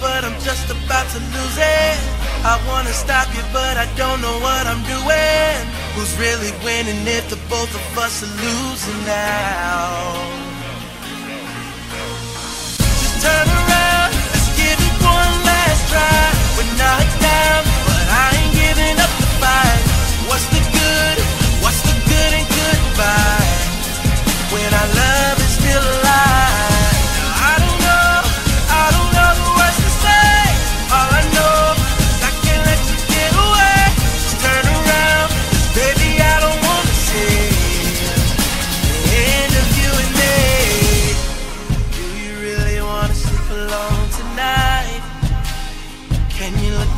but I'm just about to lose it. I wanna stop you, but I don't know what I'm doing. Who's really winning if the both of us are losing now?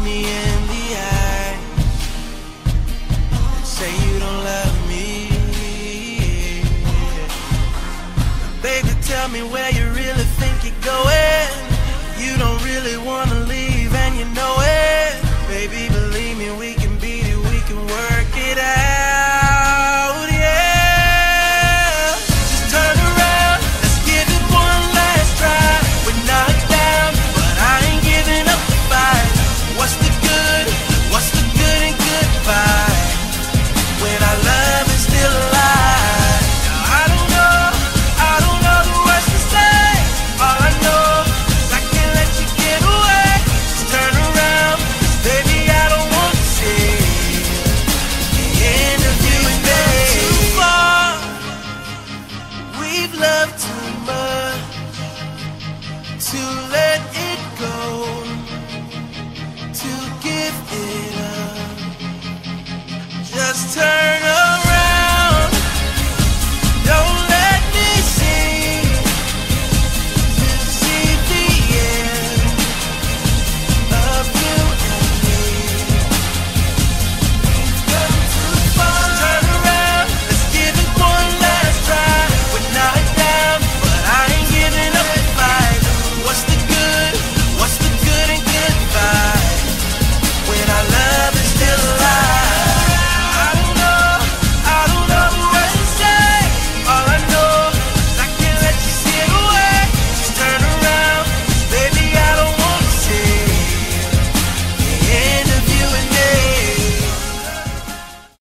me in the eye. Say you don't love me. Baby, tell me where you really think you're going. You don't really wanna leave, and you know it. Baby, believe me, we can beat it, we can work.